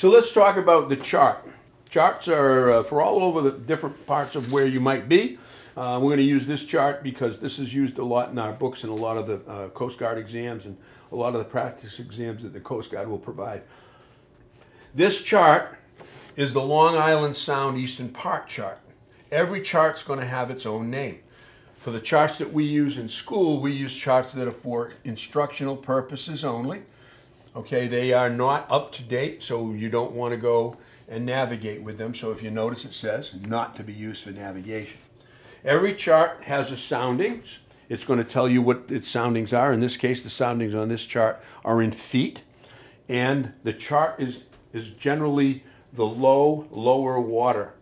So let's talk about the chart. Charts are uh, for all over the different parts of where you might be. Uh, we're going to use this chart because this is used a lot in our books and a lot of the uh, Coast Guard exams and a lot of the practice exams that the Coast Guard will provide. This chart is the Long Island Sound Eastern Part chart. Every chart's going to have its own name. For the charts that we use in school, we use charts that are for instructional purposes only. Okay, they are not up to date, so you don't want to go and navigate with them. So if you notice, it says not to be used for navigation. Every chart has a soundings. It's going to tell you what its soundings are. In this case, the soundings on this chart are in feet. And the chart is, is generally the low, lower water.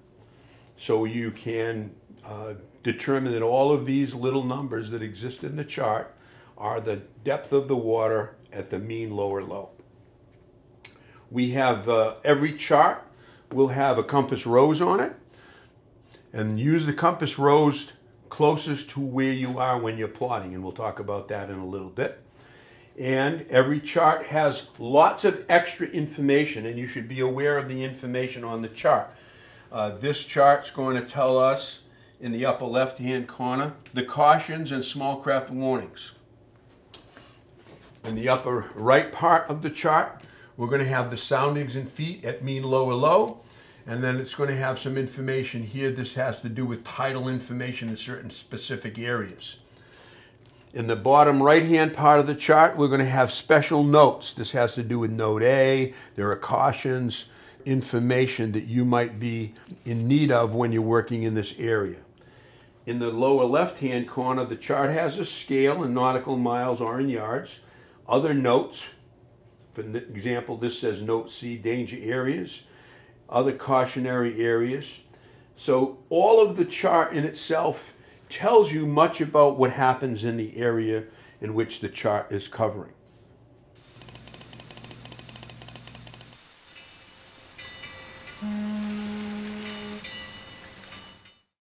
So you can uh, determine that all of these little numbers that exist in the chart are the depth of the water at the mean lower low. We have uh, every chart will have a compass rose on it and use the compass rose closest to where you are when you're plotting and we'll talk about that in a little bit. And every chart has lots of extra information and you should be aware of the information on the chart. Uh, this chart's going to tell us in the upper left hand corner the cautions and small craft warnings. In the upper right part of the chart, we're going to have the soundings in feet at mean lower low. And then it's going to have some information here. This has to do with tidal information in certain specific areas. In the bottom right-hand part of the chart, we're going to have special notes. This has to do with note A. There are cautions, information that you might be in need of when you're working in this area. In the lower left-hand corner, the chart has a scale in nautical miles or in yards. Other notes, for example, this says note C, danger areas, other cautionary areas. So all of the chart in itself tells you much about what happens in the area in which the chart is covering.